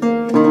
Música